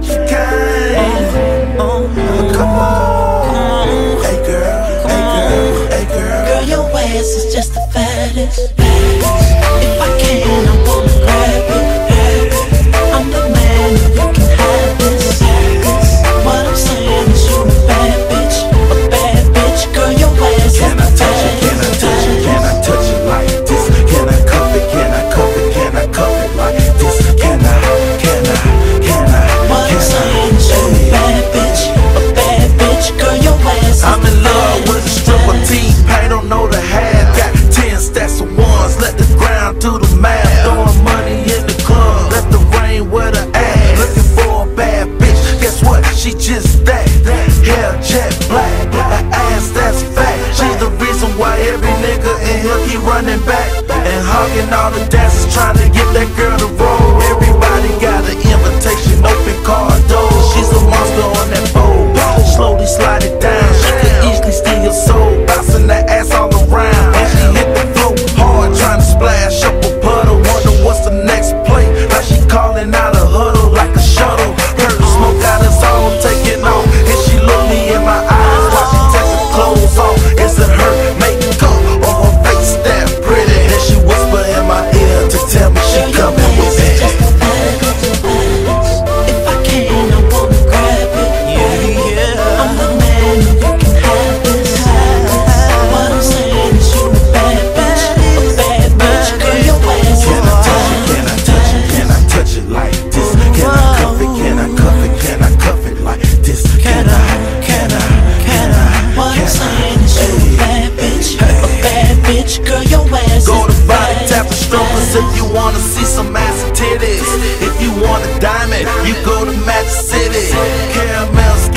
natural kind. Oh, oh, oh, come on. Hey girl, hey girl, hey girl. Girl, your ass is just the fattest. back And hogging all the dancers trying to get that girl to roll. Everybody got an invitation open card. If you wanna see some ass titties If you want a diamond, you go to Magic City Caramels.